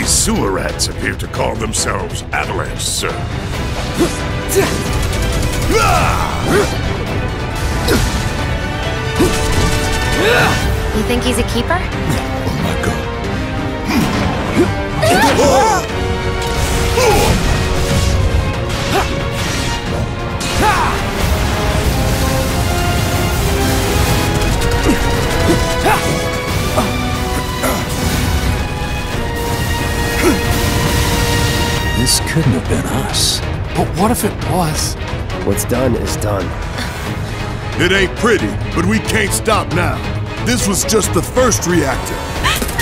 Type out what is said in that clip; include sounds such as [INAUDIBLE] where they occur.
These sewer rats appear to call themselves Avalanche, sir. You think he's a keeper? Oh my god. [LAUGHS] Oh! This couldn't have been us. But what if it was? What's done is done. It ain't pretty, but we can't stop now. This was just the first reactor. [LAUGHS]